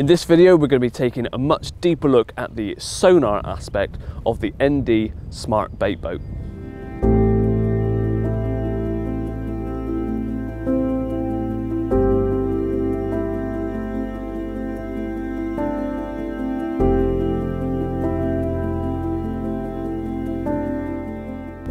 In this video, we're going to be taking a much deeper look at the sonar aspect of the ND Smart Bait Boat.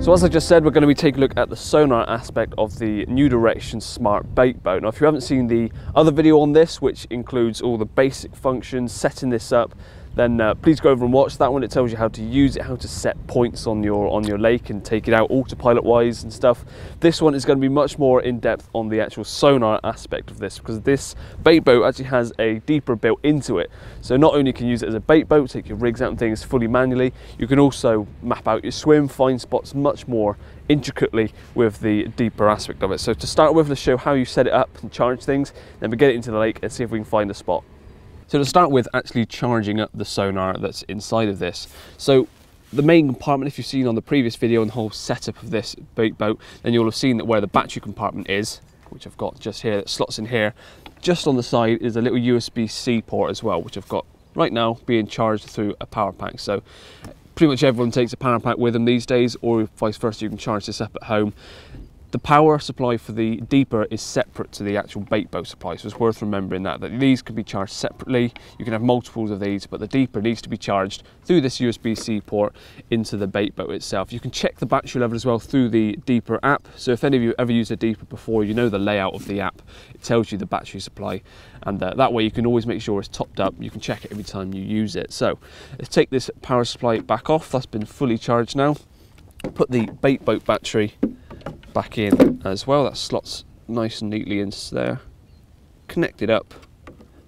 So as I just said, we're going to be taking a look at the sonar aspect of the New Direction Smart Bait Boat. Now, if you haven't seen the other video on this, which includes all the basic functions, setting this up, then uh, please go over and watch that one. It tells you how to use it, how to set points on your on your lake and take it out autopilot wise and stuff. This one is going to be much more in depth on the actual sonar aspect of this because this bait boat actually has a deeper built into it. So not only can you use it as a bait boat, take your rigs out and things fully manually, you can also map out your swim, find spots much more intricately with the deeper aspect of it. So to start with, let's show how you set it up and charge things, then we get it into the lake and see if we can find a spot. So to start with, actually charging up the sonar that's inside of this. So the main compartment, if you've seen on the previous video and the whole setup of this bait boat, then you'll have seen that where the battery compartment is, which I've got just here, that slots in here, just on the side is a little USB-C port as well, which I've got right now being charged through a power pack. So pretty much everyone takes a power pack with them these days, or vice versa, you can charge this up at home. The power supply for the deeper is separate to the actual bait boat supply, so it's worth remembering that, that these can be charged separately. You can have multiples of these, but the deeper needs to be charged through this USB-C port into the bait boat itself. You can check the battery level as well through the deeper app. So if any of you ever used a deeper before, you know the layout of the app. It tells you the battery supply, and uh, that way you can always make sure it's topped up. You can check it every time you use it. So let's take this power supply back off. That's been fully charged now. Put the bait boat battery back in as well. That slots nice and neatly into there. Connect it up,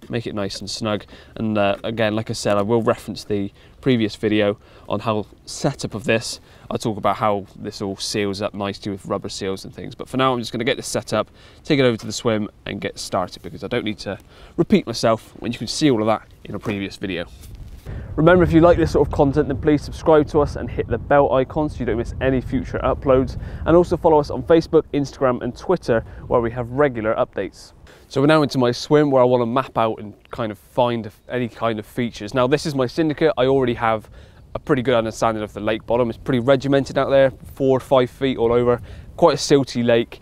make it nice and snug. And uh, again, like I said, I will reference the previous video on how setup of this. I talk about how this all seals up nicely with rubber seals and things. But for now, I'm just going to get this set up, take it over to the swim and get started because I don't need to repeat myself when you can see all of that in a previous video. Remember, if you like this sort of content, then please subscribe to us and hit the bell icon so you don't miss any future uploads. And also follow us on Facebook, Instagram, and Twitter, where we have regular updates. So we're now into my swim where I want to map out and kind of find any kind of features. Now, this is my syndicate. I already have a pretty good understanding of the lake bottom. It's pretty regimented out there, four or five feet all over, quite a silty lake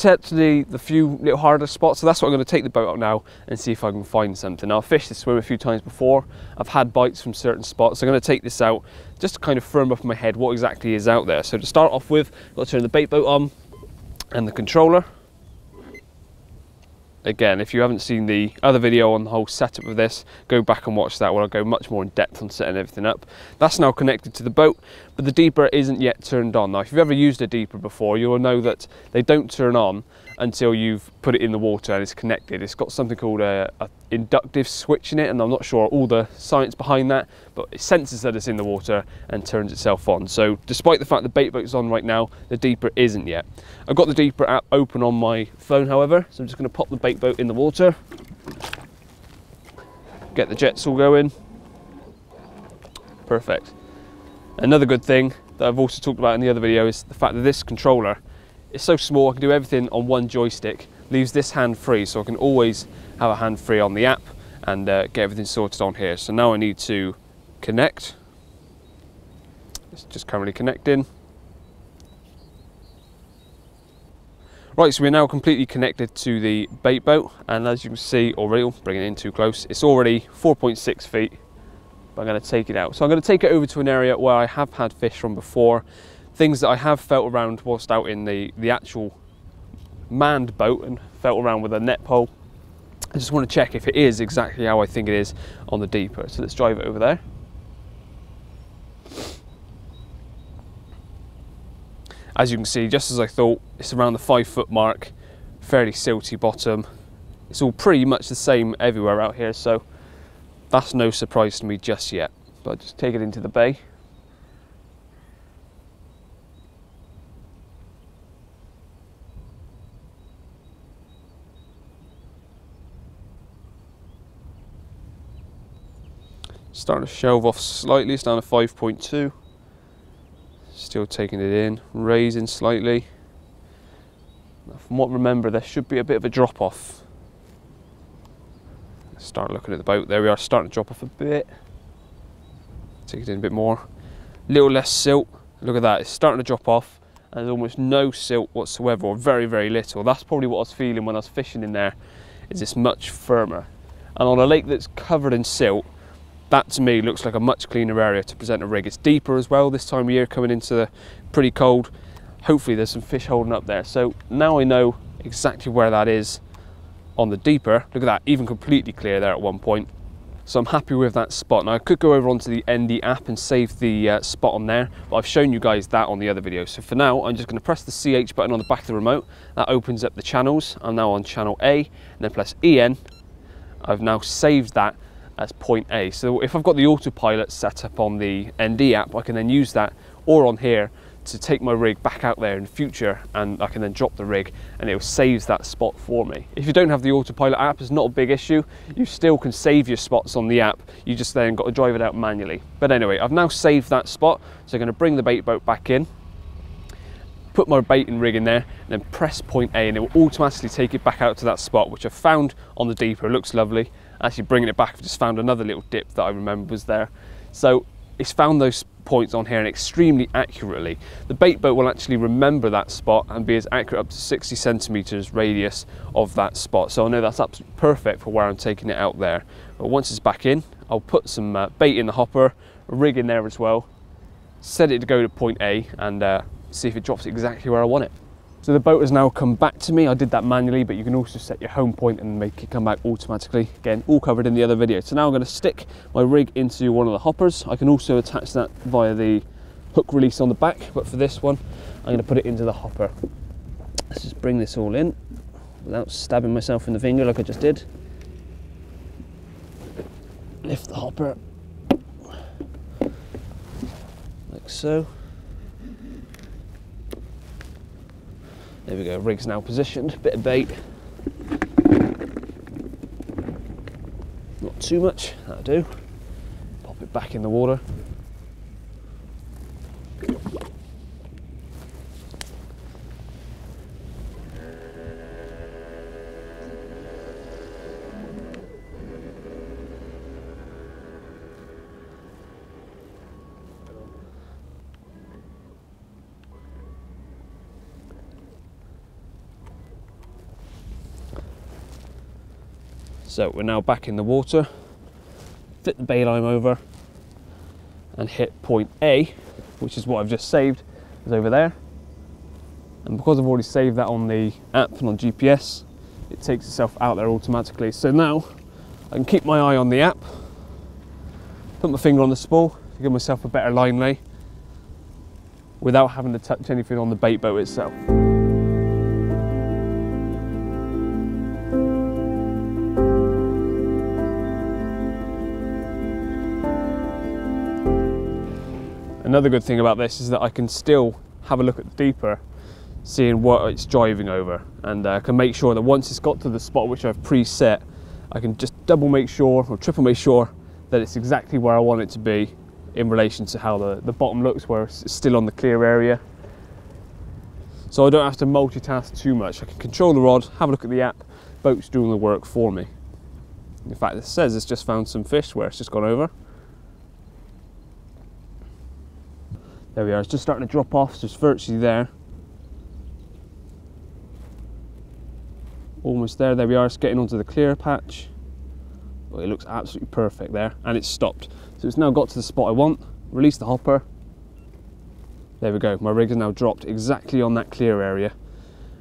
potentially the few little harder spots. So that's what I'm going to take the boat out now and see if I can find something. Now, I've fished this swim a few times before. I've had bites from certain spots. So I'm going to take this out just to kind of firm up my head what exactly is out there. So to start off with, I've got to turn the bait boat on and the controller again, if you haven't seen the other video on the whole setup of this, go back and watch that where I go much more in depth on setting everything up. That's now connected to the boat, but the deeper isn't yet turned on. Now, if you've ever used a deeper before, you'll know that they don't turn on until you've put it in the water and it's connected. It's got something called a, a, inductive switch in it and I'm not sure all the science behind that, but it senses that it's in the water and turns itself on. So despite the fact the bait boat's on right now, the deeper isn't yet. I've got the deeper app open on my phone, however, so I'm just gonna pop the bait boat in the water, get the jets all going. Perfect. Another good thing that I've also talked about in the other video is the fact that this controller it's so small, I can do everything on one joystick, leaves this hand free, so I can always have a hand free on the app and uh, get everything sorted on here. So now I need to connect. It's just currently connecting. Right, so we're now completely connected to the bait boat, and as you can see already, bring it in too close, it's already 4.6 feet, but I'm going to take it out. So I'm going to take it over to an area where I have had fish from before, things that I have felt around whilst out in the, the actual manned boat and felt around with a net pole. I just want to check if it is exactly how I think it is on the deeper. So let's drive it over there. As you can see, just as I thought, it's around the five foot mark, fairly silty bottom. It's all pretty much the same everywhere out here, so that's no surprise to me just yet. But just take it into the bay. Starting to shelve off slightly, it's down to 5.2. Still taking it in, raising slightly. From what I remember, there should be a bit of a drop off. Start looking at the boat. There we are, starting to drop off a bit. Take it in a bit more. Little less silt. Look at that, it's starting to drop off. And there's almost no silt whatsoever, or very, very little. That's probably what I was feeling when I was fishing in there, is it's much firmer. And on a lake that's covered in silt, that to me looks like a much cleaner area to present a rig. It's deeper as well this time of year, coming into the pretty cold. Hopefully there's some fish holding up there. So now I know exactly where that is on the deeper. Look at that, even completely clear there at one point. So I'm happy with that spot. Now I could go over onto the ND app and save the uh, spot on there, but I've shown you guys that on the other video. So for now, I'm just gonna press the CH button on the back of the remote. That opens up the channels. I'm now on channel A, and then press EN. I've now saved that as point A. So if I've got the autopilot set up on the ND app, I can then use that or on here to take my rig back out there in future and I can then drop the rig and it saves that spot for me. If you don't have the autopilot app, it's not a big issue. You still can save your spots on the app. You just then got to drive it out manually. But anyway, I've now saved that spot. So I'm gonna bring the bait boat back in, put my bait and rig in there, and then press point A and it will automatically take it back out to that spot, which I've found on the deeper. It looks lovely. Actually bringing it back, I've just found another little dip that I remember was there. So it's found those points on here and extremely accurately. The bait boat will actually remember that spot and be as accurate up to 60 centimeters radius of that spot. So I know that's absolutely perfect for where I'm taking it out there. But once it's back in, I'll put some uh, bait in the hopper, a rig in there as well, set it to go to point A and uh, see if it drops exactly where I want it. So the boat has now come back to me. I did that manually, but you can also set your home point and make it come back automatically. Again, all covered in the other video. So now I'm gonna stick my rig into one of the hoppers. I can also attach that via the hook release on the back, but for this one, I'm gonna put it into the hopper. Let's just bring this all in without stabbing myself in the finger like I just did. Lift the hopper like so. There we go, rig's now positioned, bit of bait. Not too much, that'll do. Pop it back in the water. So we're now back in the water, fit the bail arm over and hit point A, which is what I've just saved, is over there. And because I've already saved that on the app and on GPS, it takes itself out there automatically. So now I can keep my eye on the app, put my finger on the spool to give myself a better line lay without having to touch anything on the bait boat itself. Another good thing about this is that I can still have a look at the deeper, seeing what it's driving over, and I uh, can make sure that once it's got to the spot which I've preset, I can just double make sure or triple make sure that it's exactly where I want it to be in relation to how the, the bottom looks, where it's still on the clear area. So I don't have to multitask too much. I can control the rod, have a look at the app, boat's doing the work for me. In fact, it says it's just found some fish where it's just gone over. There we are, it's just starting to drop off, so it's virtually there. Almost there, there we are, it's getting onto the clear patch. Well, it looks absolutely perfect there, and it's stopped. So it's now got to the spot I want, release the hopper. There we go, my rig has now dropped exactly on that clear area.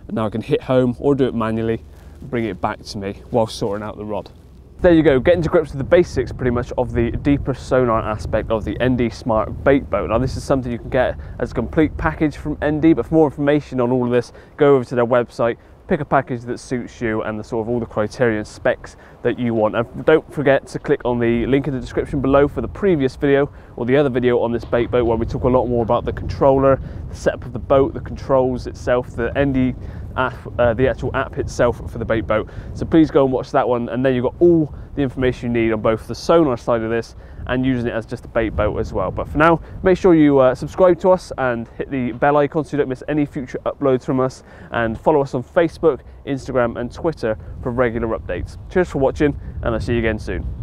And now I can hit home or do it manually, bring it back to me while sorting out the rod there you go, getting to grips with the basics pretty much of the deeper sonar aspect of the ND Smart Bait Boat. Now this is something you can get as a complete package from ND, but for more information on all of this, go over to their website, pick a package that suits you and the sort of all the criteria and specs that you want. And don't forget to click on the link in the description below for the previous video or the other video on this bait boat where we talk a lot more about the controller, the setup of the boat, the controls itself, the ND app, uh, the actual app itself for the bait boat. So please go and watch that one, and then you've got all the information you need on both the sonar side of this and using it as just a bait boat as well. But for now, make sure you uh, subscribe to us and hit the bell icon so you don't miss any future uploads from us, and follow us on Facebook, Instagram, and Twitter for regular updates. Cheers for watching, and I'll see you again soon.